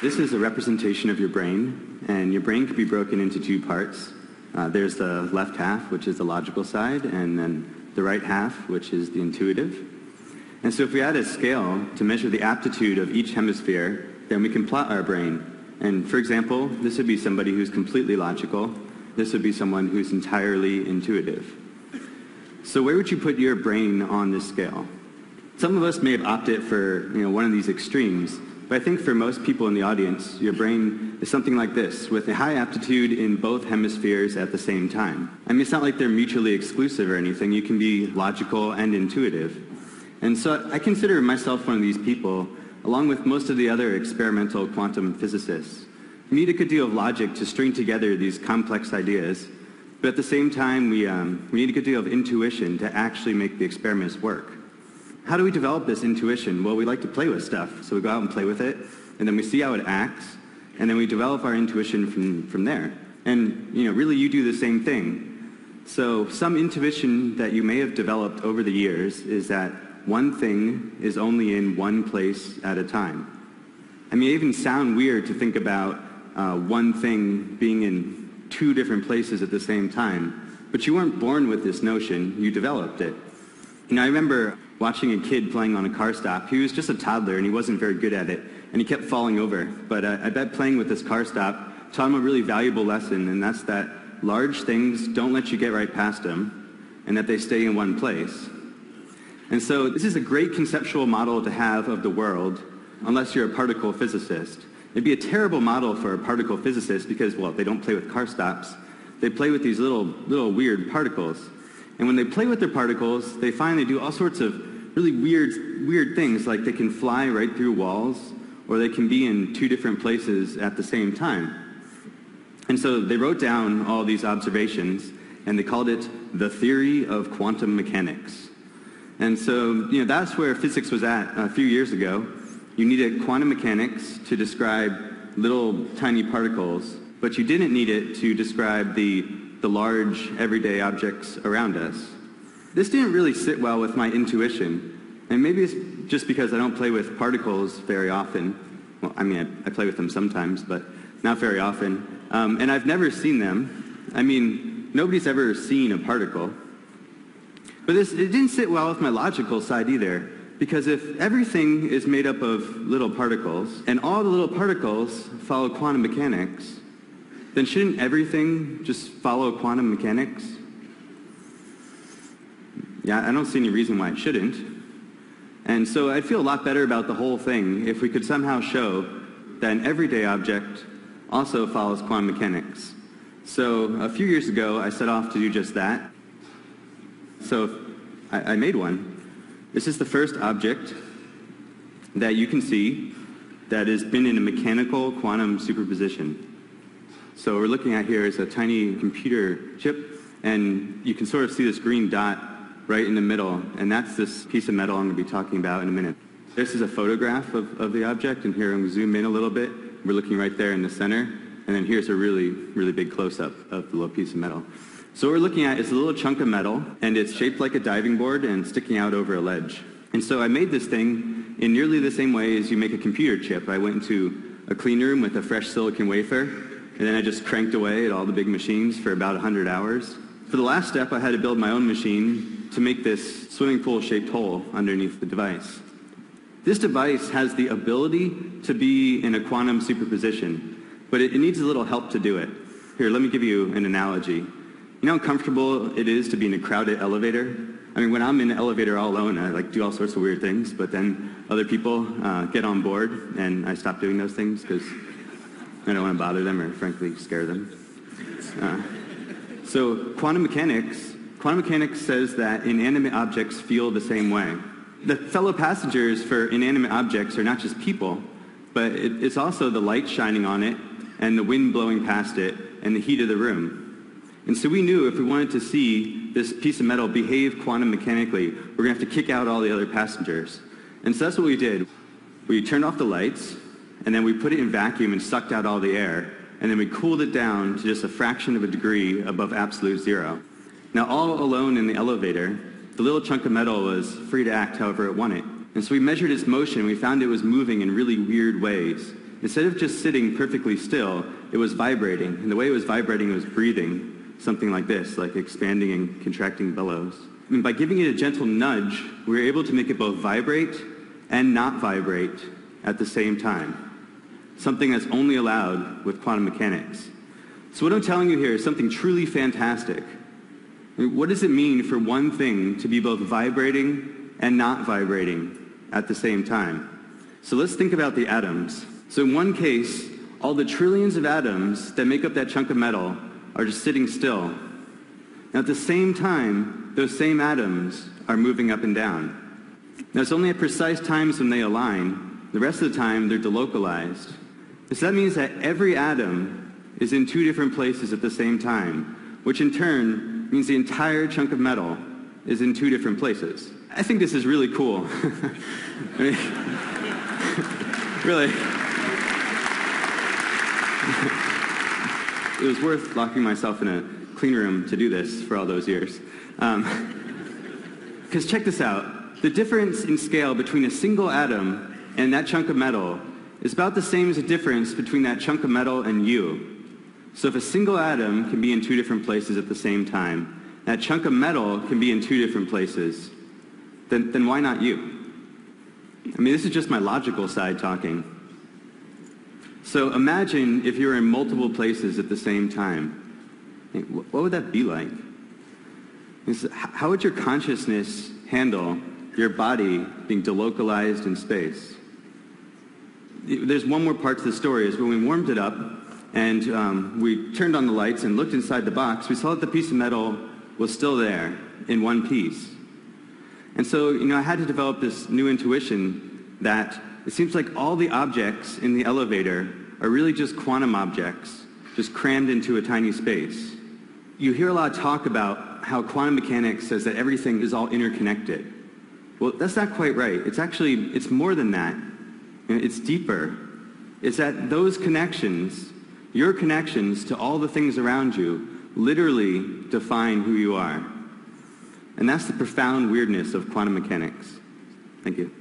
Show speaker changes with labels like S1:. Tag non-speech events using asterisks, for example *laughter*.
S1: This is a representation of your brain, and your brain can be broken into two parts. Uh, there's the left half, which is the logical side, and then the right half, which is the intuitive. And so if we add a scale to measure the aptitude of each hemisphere, then we can plot our brain. And for example, this would be somebody who's completely logical. This would be someone who's entirely intuitive. So where would you put your brain on this scale? Some of us may have opted for you know, one of these extremes, but I think for most people in the audience, your brain is something like this, with a high aptitude in both hemispheres at the same time. I mean, it's not like they're mutually exclusive or anything. You can be logical and intuitive. And so I consider myself one of these people, along with most of the other experimental quantum physicists. We need a good deal of logic to string together these complex ideas, but at the same time, we, um, we need a good deal of intuition to actually make the experiments work. How do we develop this intuition? Well, we like to play with stuff. So we go out and play with it, and then we see how it acts, and then we develop our intuition from, from there. And, you know, really you do the same thing. So some intuition that you may have developed over the years is that one thing is only in one place at a time. I mean, it even sound weird to think about uh, one thing being in two different places at the same time. But you weren't born with this notion, you developed it. You know, I remember watching a kid playing on a car stop. He was just a toddler and he wasn't very good at it, and he kept falling over. But uh, I bet playing with this car stop taught him a really valuable lesson, and that's that large things don't let you get right past them, and that they stay in one place. And so this is a great conceptual model to have of the world, unless you're a particle physicist. It'd be a terrible model for a particle physicist because, well, they don't play with car stops. They play with these little, little weird particles. And when they play with their particles, they find they do all sorts of really weird, weird things, like they can fly right through walls, or they can be in two different places at the same time. And so they wrote down all these observations, and they called it the theory of quantum mechanics. And so, you know, that's where physics was at a few years ago. You needed quantum mechanics to describe little tiny particles, but you didn't need it to describe the the large, everyday objects around us. This didn't really sit well with my intuition, and maybe it's just because I don't play with particles very often. Well, I mean, I, I play with them sometimes, but not very often. Um, and I've never seen them. I mean, nobody's ever seen a particle. But this, it didn't sit well with my logical side either, because if everything is made up of little particles, and all the little particles follow quantum mechanics, then shouldn't everything just follow quantum mechanics? Yeah, I don't see any reason why it shouldn't. And so I'd feel a lot better about the whole thing if we could somehow show that an everyday object also follows quantum mechanics. So a few years ago, I set off to do just that. So I, I made one. This is the first object that you can see that has been in a mechanical quantum superposition. So what we're looking at here is a tiny computer chip, and you can sort of see this green dot right in the middle, and that's this piece of metal I'm going to be talking about in a minute. This is a photograph of, of the object, and here I'm going to zoom in a little bit. We're looking right there in the center, and then here's a really, really big close-up of the little piece of metal. So what we're looking at is a little chunk of metal, and it's shaped like a diving board and sticking out over a ledge. And so I made this thing in nearly the same way as you make a computer chip. I went into a clean room with a fresh silicon wafer, and then I just cranked away at all the big machines for about 100 hours. For the last step, I had to build my own machine to make this swimming pool-shaped hole underneath the device. This device has the ability to be in a quantum superposition, but it, it needs a little help to do it. Here, let me give you an analogy. You know how comfortable it is to be in a crowded elevator? I mean, when I'm in an elevator all alone, I like do all sorts of weird things, but then other people uh, get on board, and I stop doing those things because I don't want to bother them or frankly scare them. Uh, so quantum mechanics, quantum mechanics says that inanimate objects feel the same way. The fellow passengers for inanimate objects are not just people, but it, it's also the light shining on it and the wind blowing past it and the heat of the room. And so we knew if we wanted to see this piece of metal behave quantum mechanically, we're going to have to kick out all the other passengers. And so that's what we did. We turned off the lights, and then we put it in vacuum and sucked out all the air, and then we cooled it down to just a fraction of a degree above absolute zero. Now, all alone in the elevator, the little chunk of metal was free to act however it wanted. And so we measured its motion, and we found it was moving in really weird ways. instead of just sitting perfectly still, it was vibrating. And the way it was vibrating was breathing, something like this, like expanding and contracting bellows. And by giving it a gentle nudge, we were able to make it both vibrate and not vibrate at the same time, something that's only allowed with quantum mechanics. So what I'm telling you here is something truly fantastic. What does it mean for one thing to be both vibrating and not vibrating at the same time? So let's think about the atoms. So in one case, all the trillions of atoms that make up that chunk of metal are just sitting still. Now at the same time, those same atoms are moving up and down. Now it's only at precise times when they align. The rest of the time, they're delocalized. So that means that every atom is in two different places at the same time, which in turn means the entire chunk of metal is in two different places. I think this is really cool. Mean, *laughs* really. it was worth locking myself in a clean room to do this for all those years. Because um, *laughs* check this out. The difference in scale between a single atom and that chunk of metal is about the same as the difference between that chunk of metal and you. So if a single atom can be in two different places at the same time, that chunk of metal can be in two different places, then, then why not you? I mean, this is just my logical side talking. So imagine if you were in multiple places at the same time. What would that be like? How would your consciousness handle your body being delocalized in space? There's one more part to the story is when we warmed it up, and um, we turned on the lights and looked inside the box. We saw that the piece of metal was still there in one piece. And so, you know, I had to develop this new intuition that it seems like all the objects in the elevator are really just quantum objects, just crammed into a tiny space. You hear a lot of talk about how quantum mechanics says that everything is all interconnected. Well, that's not quite right. It's actually, it's more than that. It's deeper. It's that those connections your connections to all the things around you literally define who you are. And that's the profound weirdness of quantum mechanics. Thank you.